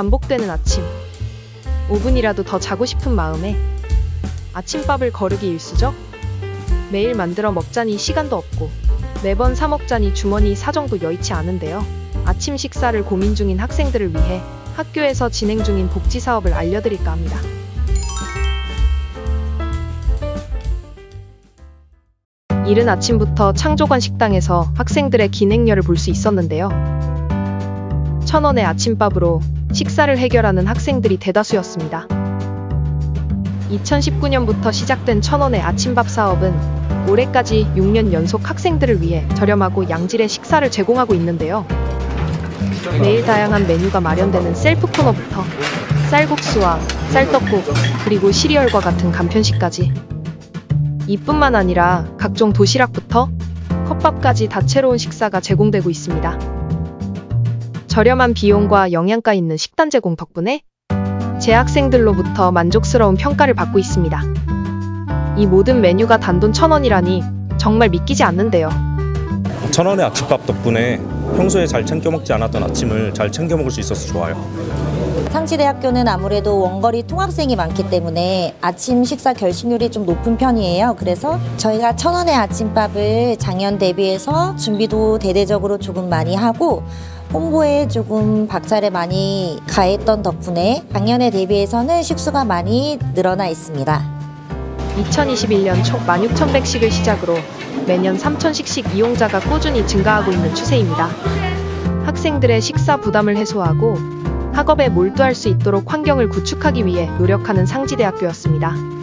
반복되는 아침. 5분이라도 더 자고 싶은 마음에 아침밥을 거르기 일쑤죠? 매일 만들어 먹자니 시간도 없고 매번 사 먹자니 주머니 사정도 여의치 않은데요. 아침 식사를 고민 중인 학생들을 위해 학교에서 진행 중인 복지 사업을 알려드릴까 합니다. 이른 아침부터 창조관 식당에서 학생들의 기냉열을 볼수 있었는데요. 천 원의 아침밥으로 식사를 해결하는 학생들이 대다수였습니다. 2019년부터 시작된 천 원의 아침밥 사업은 올해까지 6년 연속 학생들을 위해 저렴하고 양질의 식사를 제공하고 있는데요. 매일 다양한 메뉴가 마련되는 셀프 코너부터 쌀국수와 쌀떡국, 그리고 시리얼과 같은 간편식까지 이뿐만 아니라 각종 도시락부터 컵밥까지 다채로운 식사가 제공되고 있습니다. 저렴한 비용과 영양가 있는 식단 제공 덕분에 재학생들로부터 만족스러운 평가를 받고 있습니다. 이 모든 메뉴가 단돈 천 원이라니 정말 믿기지 않는데요. 천 원의 아침밥 덕분에 평소에 잘 챙겨 먹지 않았던 아침을 잘 챙겨 먹을 수 있어서 좋아요. 상지대학교는 아무래도 원거리 통학생이 많기 때문에 아침 식사 결식률이 좀 높은 편이에요. 그래서 저희가 천 원의 아침밥을 작년 대비해서 준비도 대대적으로 조금 많이 하고 홍보에 조금 박차를 많이 가했던 덕분에 작년에 대비해서는 식수가 많이 늘어나 있습니다. 2021년 총 16,100식을 시작으로 매년 3,000씩씩 이용자가 꾸준히 증가하고 있는 추세입니다. 학생들의 식사 부담을 해소하고 학업에 몰두할 수 있도록 환경을 구축하기 위해 노력하는 상지대학교였습니다.